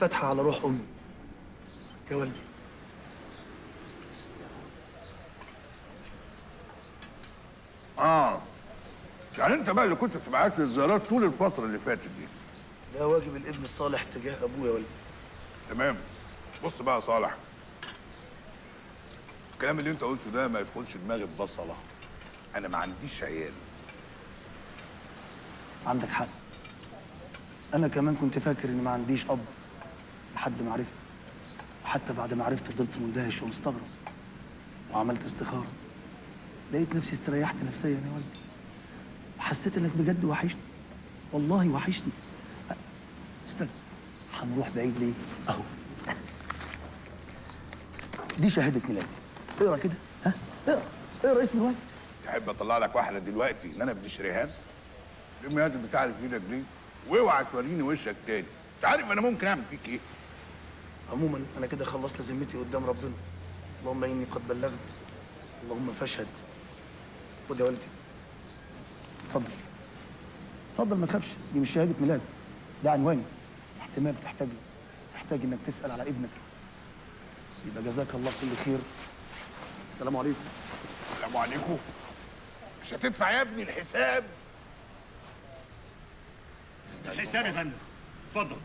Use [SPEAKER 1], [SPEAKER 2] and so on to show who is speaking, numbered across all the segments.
[SPEAKER 1] فاتحه على روح أمي. يا والدي.
[SPEAKER 2] آه. يعني أنت بقى اللي كنت بتبعت لي الزيارات طول الفترة اللي فاتت دي.
[SPEAKER 1] ده واجب الابن الصالح تجاه ابوه يا والدي.
[SPEAKER 2] تمام. بص بقى يا صالح. الكلام اللي أنت قلته ده ما يدخلش دماغي ببصله أنا ما عنديش عيال.
[SPEAKER 1] عندك حق. أنا كمان كنت فاكر إني ما عنديش أب. لحد ما عرفت. وحتى بعد ما عرفت فضلت مندهش ومستغرب وعملت استخارة. لقيت نفسي استريحت نفسيا يا والدي وحسيت إنك بجد وحشني. والله وحشني. استنى هنروح بعيد ليه؟ أهو. دي شهادة ميلادي. اقرأ كده. ها؟ اقرأ. اقرأ اسم الواد.
[SPEAKER 2] تحب أطلع لك واحدة دلوقتي؟ إن أنا ابن شريهان؟ الامهات بتاع اللي إيدك دي؟ واوعى توريني وشك تاني. انت عارف أنا ممكن أعمل فيك إيه؟
[SPEAKER 1] عموما أنا كده خلصت ذمتي قدام ربنا. اللهم إني قد بلغت. اللهم فاشهد. خد يا والدي. اتفضل. اتفضل ما تخافش. دي مش شهادة ميلاد. ده عنواني. احتمال تحتاج تحتاج إنك تسأل على ابنك. يبقى جزاك الله كل خير. السلام عليكم.
[SPEAKER 2] السلام عليكم. مش هتدفع يا ابني الحساب.
[SPEAKER 3] الحساب يا فندم. اتفضل.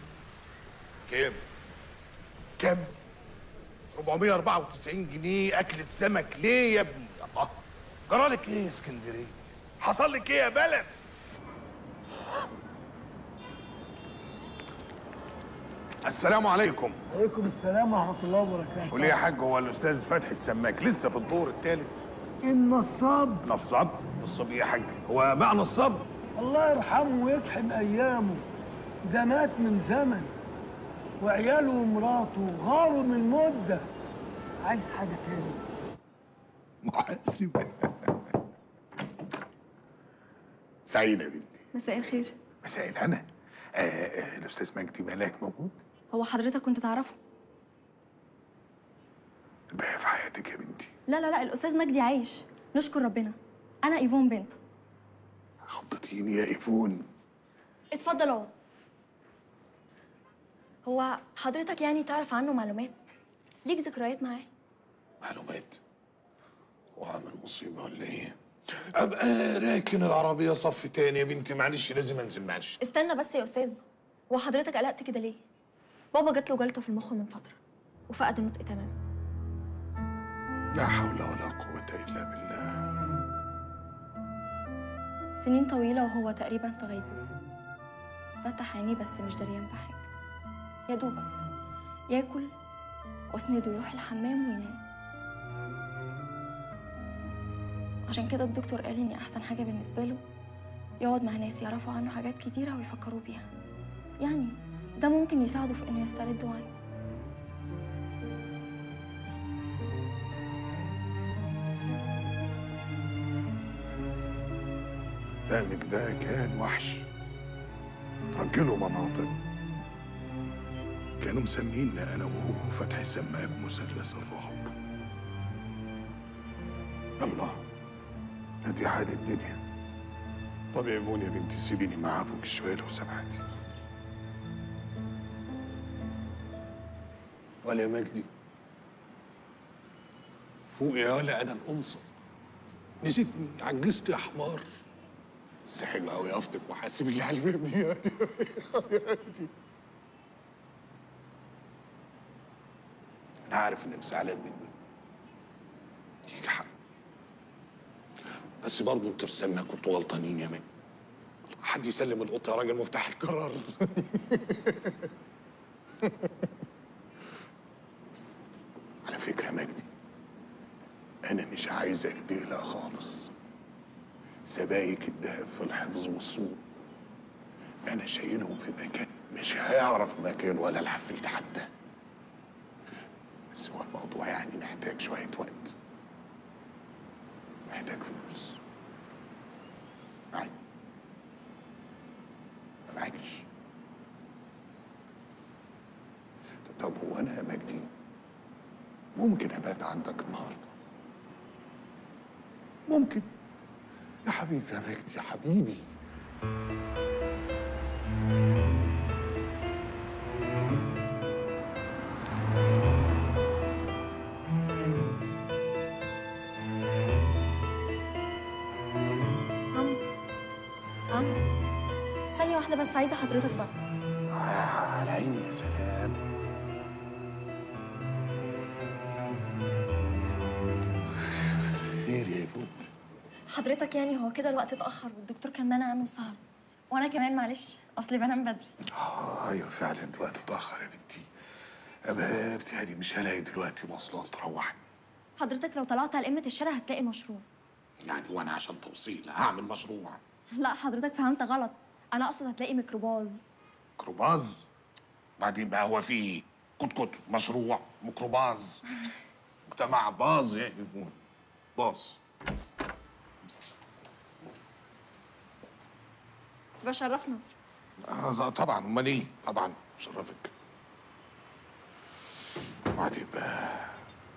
[SPEAKER 2] كام؟ كام؟ 494 جنيه. أكلة سمك ليه يا ابني؟ الله. جرالك إيه يا اسكندرية؟ حصل لك إيه يا بلد؟ السلام عليكم.
[SPEAKER 4] عليكم السلام ورحمة الله وبركاته.
[SPEAKER 2] وليه يا حاج هو الأستاذ فتحي السماك لسه في الدور الثالث؟
[SPEAKER 4] النصاب.
[SPEAKER 2] نصاب؟ نصاب إيه يا حاج؟ هو بقى نصاب؟
[SPEAKER 4] الله يرحمه ويكحم أيامه. ده مات من زمن. وعياله ومراته غاروا من مدة عايز حاجة تاني؟
[SPEAKER 2] محاسب سعيدة يا بنتي.
[SPEAKER 5] مساء الخير.
[SPEAKER 2] مساء الهنا. آه آه الأستاذ مجدي ملاك موجود؟
[SPEAKER 5] هو حضرتك كنت تعرفه؟
[SPEAKER 2] الباقي في حياتك يا بنتي.
[SPEAKER 5] لا لا لا الأستاذ مجدي عايش. نشكر ربنا. أنا إيفون بنته
[SPEAKER 2] خضتيني يا إيفون.
[SPEAKER 5] اتفضل اقعد. هو حضرتك يعني تعرف عنه معلومات؟ ليك ذكريات معاه؟
[SPEAKER 6] معلومات؟ وعامل مصيبة ولا إيه؟ أبقى راكن العربية صف تاني يا بنتي معلش لازم أنزل معلش.
[SPEAKER 5] استنى بس يا أستاذ هو حضرتك قلقت كده ليه؟ بابا جات له جلطة في المخ من فترة وفقد النطق تماما.
[SPEAKER 6] لا حول ولا قوة إلا بالله.
[SPEAKER 5] سنين طويلة وهو تقريبا في غيبوبة. فتح عينيه بس مش دريان بحاجه يا دوبك. ياكل واسنده يروح الحمام وينام. عشان كده الدكتور قال ان أحسن حاجة بالنسبة له يقعد مع ناس يعرفوا عنه حاجات كتيرة ويفكروا بيها. يعني ده ممكن يساعده في إنه يسترد وعيه.
[SPEAKER 2] دامك ده كان وحش. رجله مناطق.
[SPEAKER 6] كانوا مسمينا أنا وهو فتحي السماك مثلث الرعب.
[SPEAKER 2] الله ادي حال الدنيا. طب يا بنتي سيبيني مع أبوك شوية لو سمحتي.
[SPEAKER 6] ولا يا مجدي فوق يا ولا أنا الانصر نسيتني عجزت يا حمار. بس حلو قوي يافطك وحاسب اللي على المجدي يا دي يا دي
[SPEAKER 2] أنا عارف انك زعلان مني.
[SPEAKER 6] ليك حق. بس برضه أنتوا السماك كنتوا غلطانين يا مان حد يسلم القطة يا راجل مفتاح القرار. على فكرة يا مجدي أنا مش عايزك تقلق خالص. سبايك الدهب في الحفظ والصون أنا شايلهم في مكان مش هيعرف مكان ولا العفريت حتى. بس هو الموضوع يعني محتاج شوية وقت. محتاج فلوس. معاك. ما معاكش. طب هو أنا يا مجدي ممكن أبات عندك النهارده. ممكن. يا حبيبي يا مجدي يا حبيبي.
[SPEAKER 5] ثانية واحدة بس عايزة حضرتك بره
[SPEAKER 6] على عيني يا سلام. خير يا فوت
[SPEAKER 5] حضرتك يعني هو كده الوقت اتأخر والدكتور كان مانع عنه السهر. وأنا كمان معلش أصلي بنام بدري.
[SPEAKER 6] آه أيوه فعلا الوقت اتأخر يا بنتي. ابقى بتهيألي مش هلاقي دلوقتي مواصلات تروحني.
[SPEAKER 5] حضرتك لو طلعت على قمة الشارع هتلاقي مشروع.
[SPEAKER 6] يعني وأنا عشان توصيل هعمل مشروع؟
[SPEAKER 5] لا حضرتك فهمت غلط. أنا أقصد هتلاقي ميكروباص
[SPEAKER 6] ميكروباص بعدين بقى هو في كت كت مشروع ميكروباص مجتمع باظ يا إيفون باص
[SPEAKER 5] بشرفنا
[SPEAKER 6] آه طبعا. أمال إيه؟ طبعا. شرفك. بعدين بقى.